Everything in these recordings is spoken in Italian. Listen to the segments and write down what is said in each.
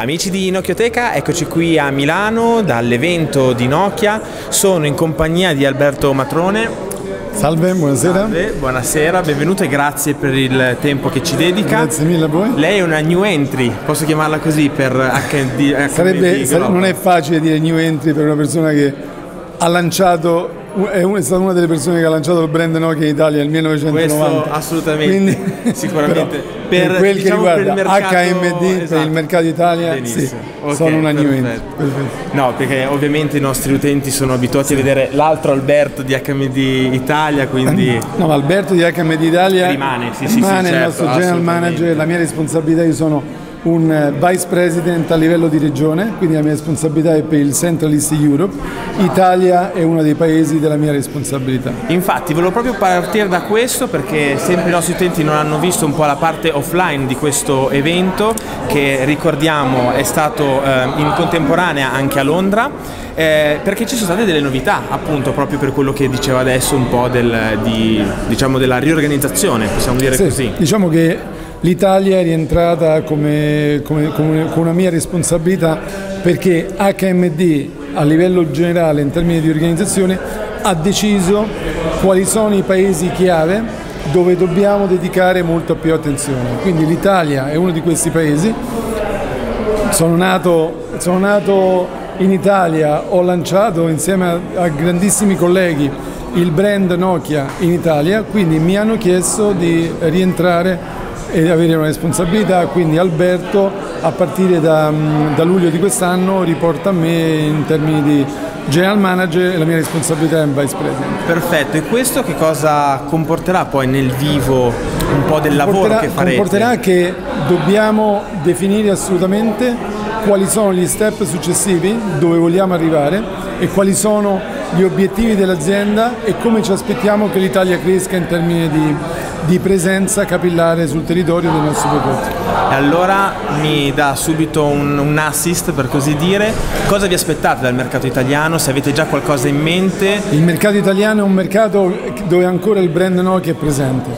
Amici di Nokioteca, eccoci qui a Milano dall'evento di Nokia. Sono in compagnia di Alberto Matrone. Salve, buonasera. Salve, buonasera, benvenuto e grazie per il tempo che ci dedica. Grazie mille a voi. Lei è una new entry, posso chiamarla così per HD? Sarebbe, sare- non è facile dire new entry per una persona che ha lanciato è, stata una delle persone che ha lanciato il brand Nokia in Italia nel 1990. Questo assolutamente, Quindi, sicuramente. Per, per, quel diciamo, che riguarda per HMD, esatto. per il mercato Italia, sì, okay, sono una new entry. No, perché ovviamente i nostri utenti sono abituati sì. a vedere l'altro Alberto di HMD Italia, quindi... No, ma Alberto di HMD Italia rimane, sì, rimane sì, il nostro certo, general manager, la mia responsabilità, io sono un eh, vice president a livello di regione, quindi la mia responsabilità è per il Central East Europe. Italia è uno dei paesi della mia responsabilità. Infatti, volevo proprio partire da questo perché sempre i nostri utenti non hanno visto un po' la parte offline di questo evento che ricordiamo è stato eh, in contemporanea anche a Londra. Eh, perché ci sono state delle novità, appunto, proprio per quello che diceva adesso un po' del, di, diciamo della riorganizzazione, possiamo dire sì, così. Diciamo che L'Italia è rientrata come, come, come, con una mia responsabilità perché HMD a livello generale in termini di organizzazione ha deciso quali sono i paesi chiave dove dobbiamo dedicare molta più attenzione. Quindi l'Italia è uno di questi paesi. Sono nato, sono nato in Italia, ho lanciato insieme a, a grandissimi colleghi il brand Nokia in Italia, quindi mi hanno chiesto di rientrare e avere una responsabilità, quindi Alberto a partire da, mm, da luglio di quest'anno riporta a me in termini di general manager e la mia responsabilità è vice president. Perfetto, e questo che cosa comporterà poi nel vivo un po' del lavoro che farete? Comporterà che dobbiamo definire assolutamente quali sono gli step successivi, dove vogliamo arrivare e quali sono gli obiettivi dell'azienda e come ci aspettiamo che l'Italia cresca in termini di di presenza capillare sul territorio dei nostri prodotti. E allora mi dà subito un, un, assist per così dire, cosa vi aspettate dal mercato italiano, se avete già qualcosa in mente? Il mercato italiano è un mercato dove ancora il brand Nokia è presente,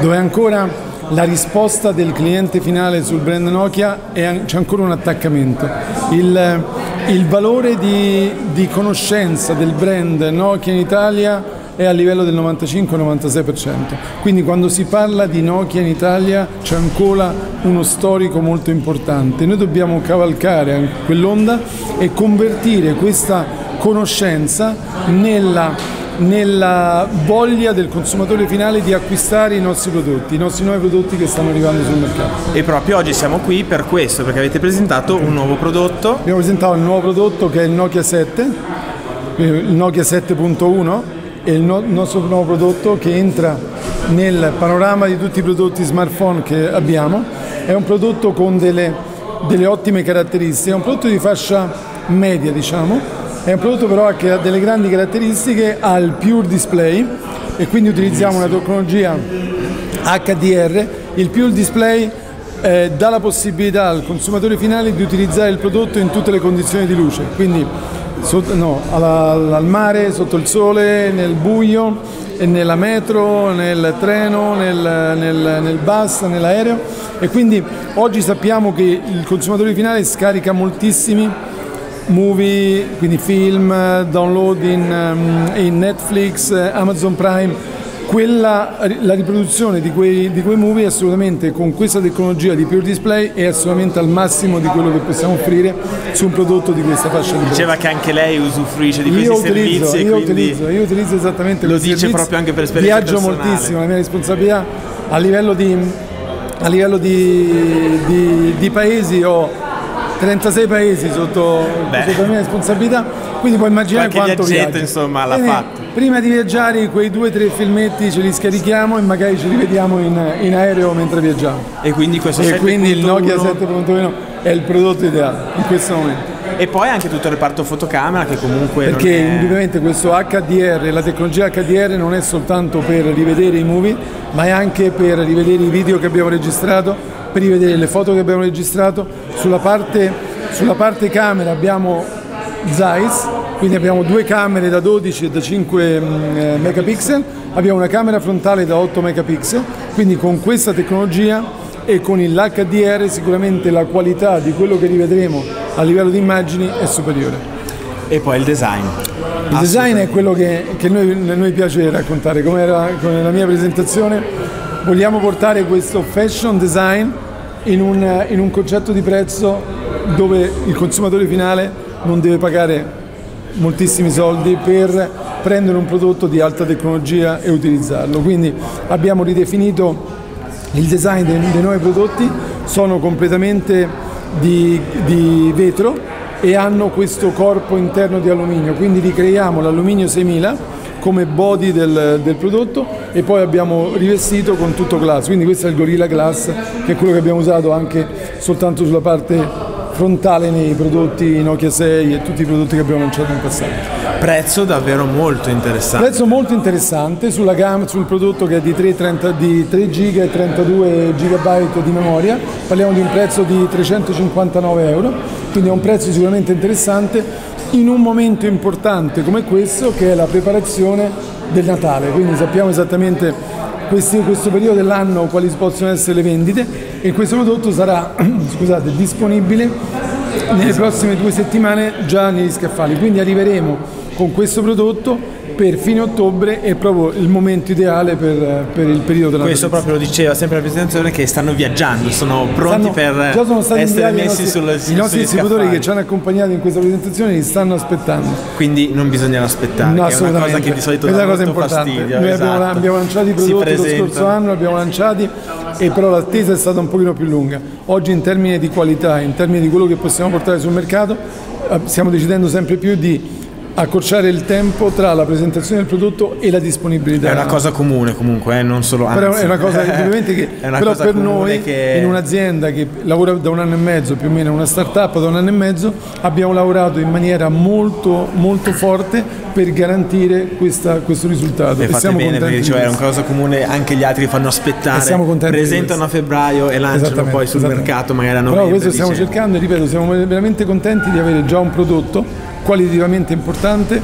dove ancora la risposta del cliente finale sul brand Nokia è, c'è ancora un attaccamento. Il, il valore di, di conoscenza del brand Nokia in Italia è a livello del 95-96%. Quindi quando si parla di Nokia in Italia c'è ancora uno storico molto importante. Noi dobbiamo cavalcare quell'onda e convertire questa conoscenza nella nella voglia del consumatore finale di acquistare i nostri prodotti, i nostri nuovi prodotti che stanno arrivando sul mercato. E proprio oggi siamo qui per questo, perché avete presentato un nuovo prodotto. Abbiamo presentato il nuovo prodotto che è il Nokia 7, il Nokia 7.1 è il no- nostro nuovo prodotto che entra nel panorama di tutti i prodotti smartphone che abbiamo. È un prodotto con delle, delle ottime caratteristiche, è un prodotto di fascia media diciamo, è un prodotto però che ha delle grandi caratteristiche, ha il Pure Display e quindi utilizziamo una tecnologia HDR. Il Pure Display eh, dà la possibilità al consumatore finale di utilizzare il prodotto in tutte le condizioni di luce, quindi Sotto, no, al, al, mare, sotto il sole, nel buio, nella metro, nel treno, nel, nel, nel bus, nell'aereo. E quindi oggi sappiamo che il consumatore finale scarica moltissimi movie, quindi film, download in, in Netflix, Amazon Prime quella, la riproduzione di quei, di quei, movie assolutamente con questa tecnologia di Pure Display è assolutamente al massimo di quello che possiamo offrire su un prodotto di questa fascia di Diceva che anche lei usufruisce di questi io utilizzo, servizi. Io utilizzo, io utilizzo esattamente Lo dice servizi. proprio anche per esperienza Viaggio personale. moltissimo, la mia responsabilità a livello di, a livello di, di, di paesi ho 36 paesi sotto, sotto la mia responsabilità, quindi puoi immaginare Qualche quanto viaggio insomma l'ha fatto prima di viaggiare quei due o tre filmetti ce li scarichiamo e magari ci rivediamo in, in aereo mentre viaggiamo. E quindi questo E quindi il Nokia 7.1 è il prodotto ideale in questo momento. E poi anche tutto il reparto fotocamera che comunque... Perché è... indubbiamente questo HDR, la tecnologia HDR non è soltanto per rivedere i movie, ma è anche per rivedere i video che abbiamo registrato, per rivedere le foto che abbiamo registrato. Sulla parte, sulla parte camera abbiamo Zeiss, quindi abbiamo due camere da 12 e da 5 mm, eh, megapixel, abbiamo una camera frontale da 8 megapixel, quindi con questa tecnologia e con l'HDR sicuramente la qualità di quello che rivedremo a livello di immagini è superiore. E poi il design. Il design è quello che, che noi, noi piace raccontare, come era con la mia presentazione, vogliamo portare questo fashion design in un, in un concetto di prezzo dove il consumatore finale non deve pagare moltissimi soldi per prendere un prodotto di alta tecnologia e utilizzarlo. Quindi abbiamo ridefinito il design dei, dei nuovi prodotti, sono completamente di, di vetro e hanno questo corpo interno di alluminio, quindi ricreiamo l'alluminio 6000 come body del, del, prodotto e poi abbiamo rivestito con tutto glass, quindi questo è il Gorilla Glass che è quello che abbiamo usato anche soltanto sulla parte frontale nei prodotti Nokia 6 e tutti i prodotti che abbiamo lanciato in passato. Prezzo davvero molto interessante. Prezzo molto interessante sulla gamma, sul prodotto che è di 3, 30, di 3 giga e 32 GB di memoria, parliamo di un prezzo di 359 euro, quindi è un prezzo sicuramente interessante in un momento importante come questo che è la preparazione del Natale, quindi sappiamo esattamente questi, questo periodo dell'anno quali possono essere le vendite e questo prodotto sarà scusate, disponibile nelle prossime due settimane già negli scaffali, quindi arriveremo con questo prodotto per fine ottobre è proprio il momento ideale per, per il periodo della Questo proprio lo diceva sempre la presentazione che stanno viaggiando, sono pronti stanno, per già sono stati essere messi i nostri, sul I nostri distributori che ci hanno accompagnato in questa presentazione li stanno aspettando. Quindi non bisogna aspettare, no, è una cosa che di solito dà molto importante. fastidio. Noi esatto. abbiamo, abbiamo, lanciato i prodotti lo scorso anno, abbiamo lanciati e però l'attesa è stata un pochino più lunga. Oggi in termini di qualità, in termini di quello che possiamo portare sul mercato, eh, stiamo decidendo sempre più di accorciare il tempo tra la presentazione del prodotto e la disponibilità. È una cosa comune comunque, eh? non solo anzi. Però è una cosa ovviamente che però per noi che... in un'azienda che lavora da un anno e mezzo, più o meno una startup da un anno e mezzo, abbiamo lavorato in maniera molto molto forte per garantire questa, questo risultato. E, e fate bene perché cioè, è una cosa comune, anche gli altri fanno aspettare, presentano a febbraio e lanciano poi sul mercato magari a novembre. Però questo stiamo diciamo. cercando e ripeto, siamo veramente contenti di avere già un prodotto qualitativamente importante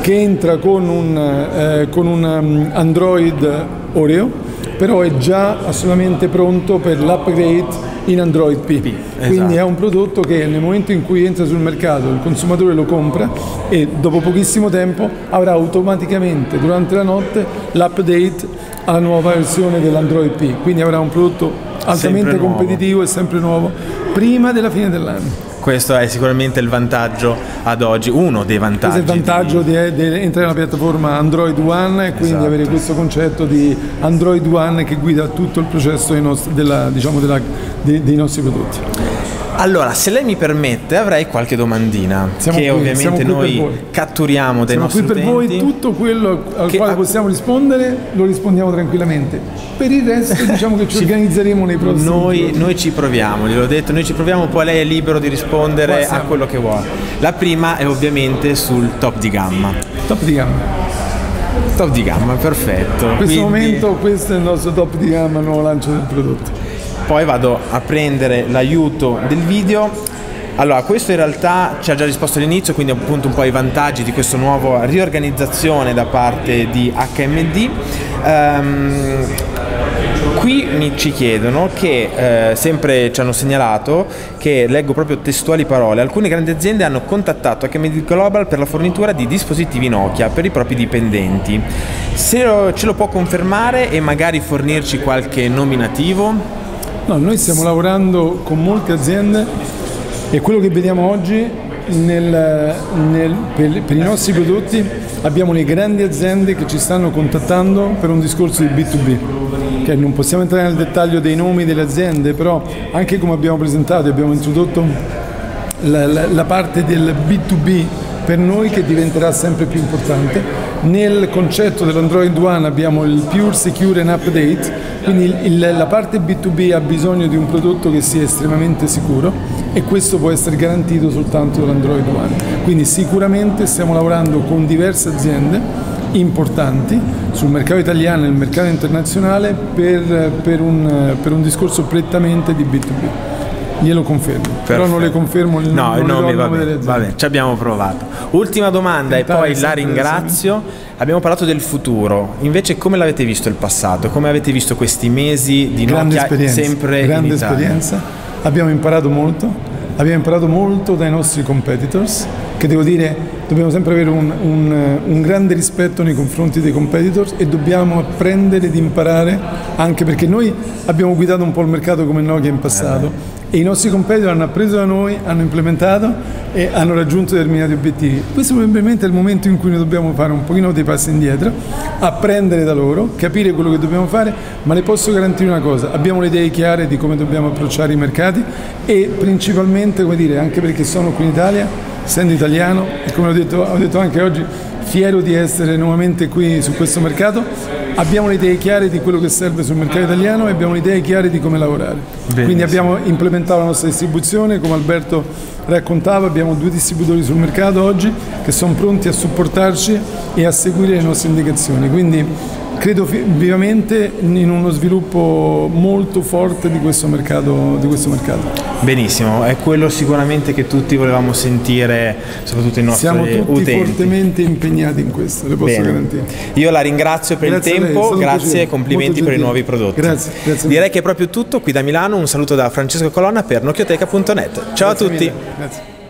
che entra con un, eh, con un um, Android Oreo, però è già assolutamente pronto per l'upgrade in Android P. P esatto. Quindi è un prodotto che nel momento in cui entra sul mercato il consumatore lo compra e dopo pochissimo tempo avrà automaticamente durante la notte l'update alla nuova versione dell'Android P. Quindi avrà un prodotto altamente competitivo e sempre nuovo prima della fine dell'anno questo è sicuramente il vantaggio ad oggi, uno dei vantaggi. Questo è il vantaggio di, di, entrare nella piattaforma Android One e quindi esatto. avere questo concetto di Android One che guida tutto il processo dei nostri, della, diciamo della, dei, dei nostri prodotti. Allora, se lei mi permette, avrei qualche domandina siamo che qui, ovviamente noi catturiamo dai siamo nostri qui per utenti. voi tutto quello al che quale possiamo rispondere lo rispondiamo tranquillamente. Per il resto diciamo che ci, ci organizzeremo nei prossimi noi. Noi ci proviamo, gliel'ho detto, noi ci proviamo, poi lei è libero di rispondere a quello che vuole. La prima è ovviamente sul top di gamma. Top di gamma. Top di gamma, perfetto. In questo Quindi... momento questo è il nostro top di gamma, nuovo lancio del prodotto poi vado a prendere l'aiuto del video allora, questo in realtà ci ha già risposto all'inizio, quindi appunto un po' i vantaggi di questa nuova riorganizzazione da parte di HMD. Um, qui mi ci chiedono che, eh, sempre ci hanno segnalato, che leggo proprio testuali parole, alcune grandi aziende hanno contattato HMD Global per la fornitura di dispositivi Nokia per i propri dipendenti. Se lo, ce lo può confermare e magari fornirci qualche nominativo? No, noi stiamo lavorando con molte aziende e quello che vediamo oggi nel, nel, per, per, i nostri prodotti abbiamo le grandi aziende che ci stanno contattando per un discorso di B2B. Che non possiamo entrare nel dettaglio dei nomi delle aziende, però anche come abbiamo presentato abbiamo introdotto la, la, la parte del B2B per noi che diventerà sempre più importante. Nel concetto dell'Android One abbiamo il Pure Secure and Update, quindi il, la parte B2B ha bisogno di un prodotto che sia estremamente sicuro e questo può essere garantito soltanto dall'Android One. Quindi sicuramente stiamo lavorando con diverse aziende importanti sul mercato italiano e nel mercato internazionale per, per, un, per un discorso prettamente di B2B. Glielo confermo. Perfetto. Però non le confermo il no, il nome, va bene, va bene, ci abbiamo provato. Ultima domanda e poi la ringrazio. Abbiamo parlato del futuro, invece come l'avete visto il passato? Come avete visto questi mesi di grande Nokia esperienza, sempre grande esperienza, abbiamo imparato molto, abbiamo imparato molto dai nostri competitors, che devo dire dobbiamo sempre avere un, un, un, grande rispetto nei confronti dei competitors e dobbiamo apprendere ed imparare anche perché noi abbiamo guidato un po' il mercato come Nokia in passato e i nostri competitor hanno appreso da noi, hanno implementato e hanno raggiunto determinati obiettivi. Questo probabilmente è il momento in cui noi dobbiamo fare un pochino dei passi indietro, apprendere da loro, capire quello che dobbiamo fare, ma le posso garantire una cosa, abbiamo le idee chiare di come dobbiamo approcciare i mercati e principalmente, come dire, anche perché sono qui in Italia, essendo italiano e come ho detto, ho detto anche oggi, fiero di essere nuovamente qui su questo mercato, abbiamo le idee chiare di quello che serve sul mercato italiano e abbiamo le idee chiare di come lavorare. Benissimo. Quindi abbiamo implementato la nostra distribuzione, come Alberto raccontava, abbiamo due distributori sul mercato oggi che sono pronti a supportarci e a seguire le nostre indicazioni. Quindi credo vivamente in uno sviluppo molto forte di questo mercato. Di questo mercato. Benissimo, è quello sicuramente che tutti volevamo sentire, soprattutto i nostri Siamo tutti utenti. fortemente impegnati in questo, le posso Bene. garantire. Io la ringrazio per grazie il tempo, grazie e complimenti per i nuovi prodotti. Grazie, grazie. Direi che è proprio tutto qui da Milano, un saluto da Francesco Colonna per nocchioteca.net. Ciao grazie a tutti. Grazie.